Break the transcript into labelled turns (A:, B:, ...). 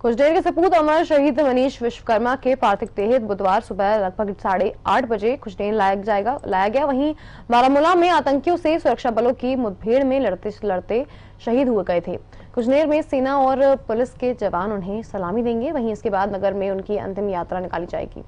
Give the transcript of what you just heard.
A: कुछ देर के सपूत अमर शहीद मनीष विश्वकर्मा के पार्थिव देह बुधवार सुबह लगभग साढ़े आठ बजे खुशनेन लाया जाएगा, लाया गया। वहीं बारामूला में आतंकियों से सुरक्षा बलों की मुठभेड़ में लड़ते लड़ते शहीद हुए गए थे। कुछ देर में सेना और पुलिस के जवान उन्हें सलामी देंगे। वहीं इसके बाद नगर में उनकी अंतिम यात्रा निकाली जाएगी।